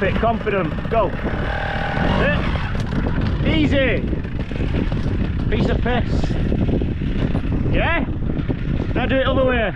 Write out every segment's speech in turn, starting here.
Fit, confident, go. Sit. Easy. Piece of piss. Yeah? Now do it other way.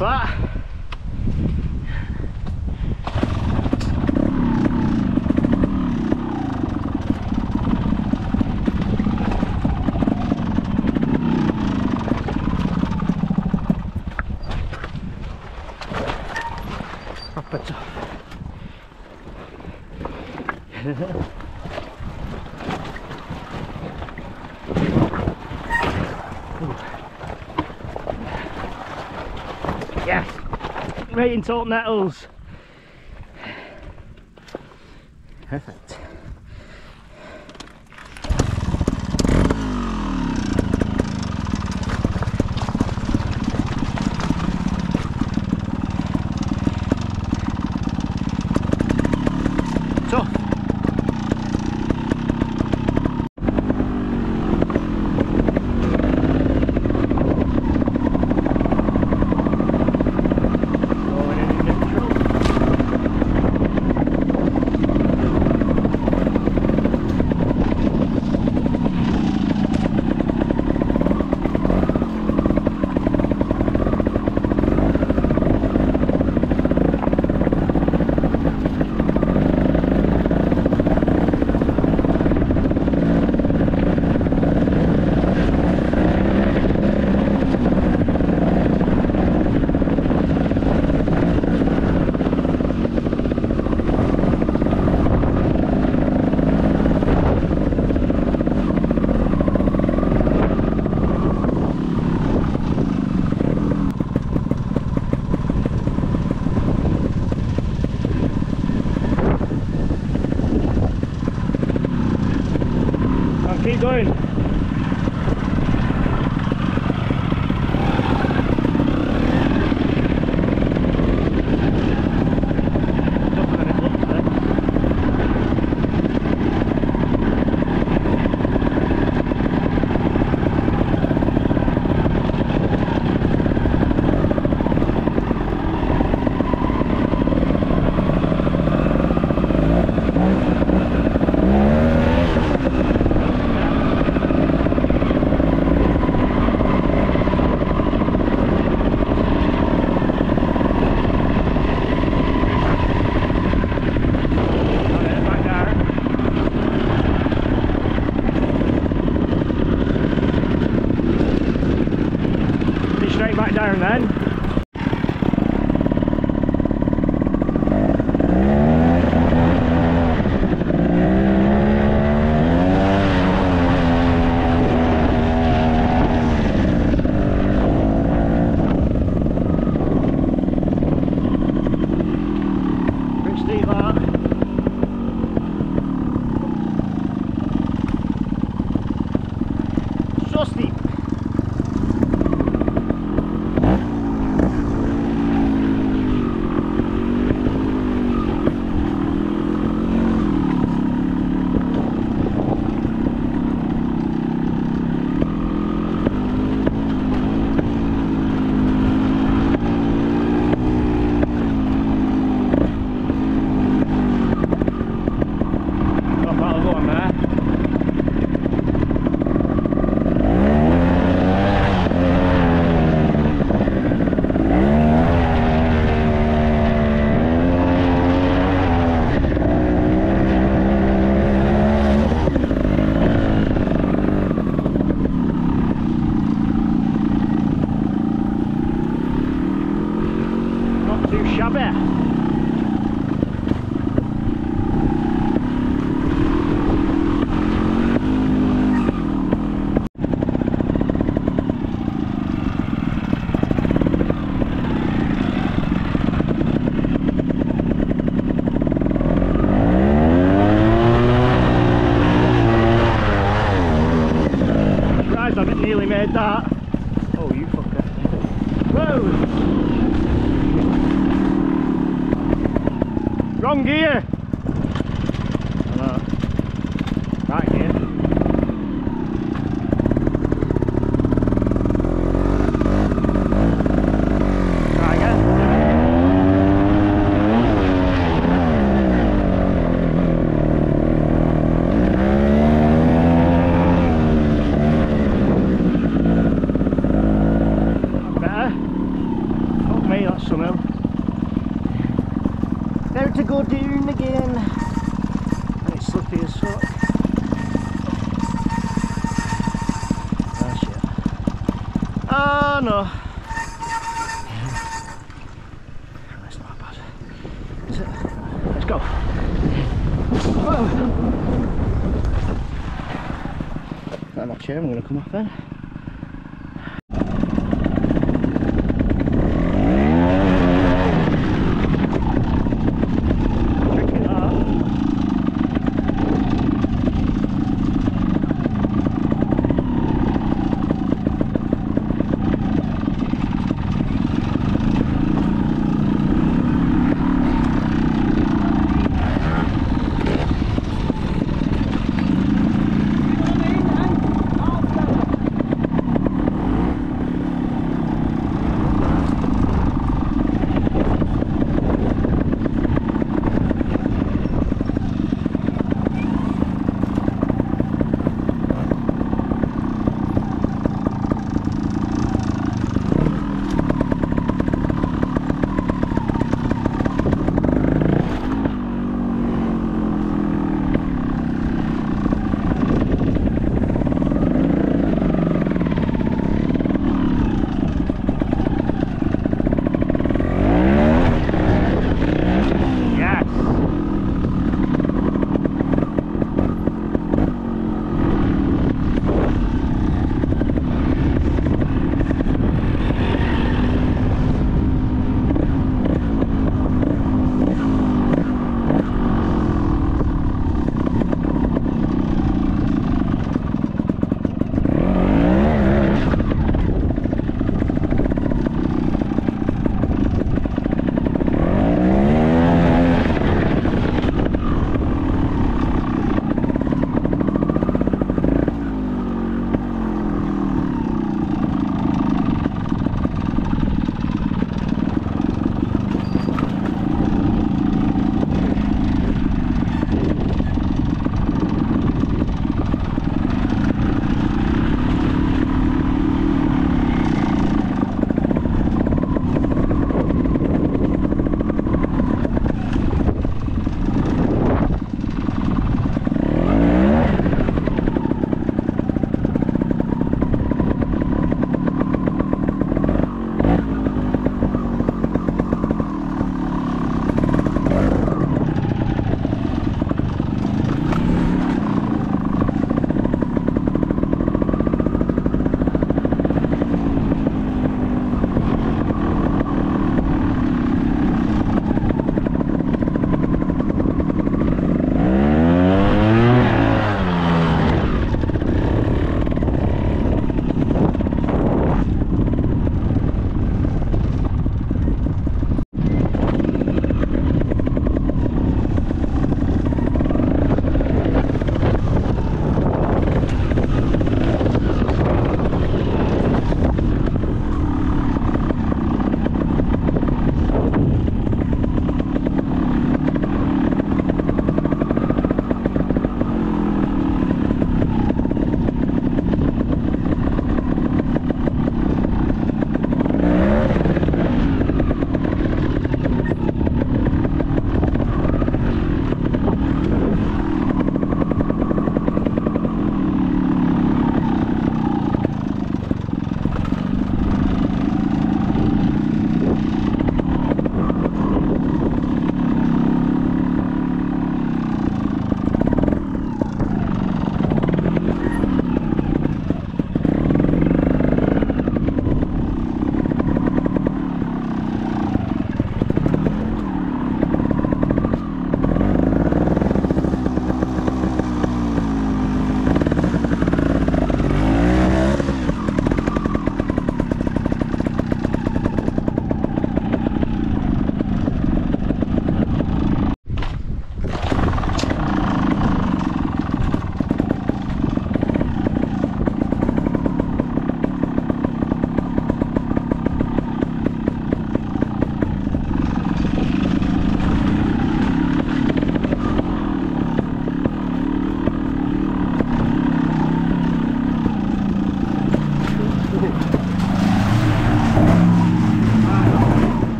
Tough right in top nettles.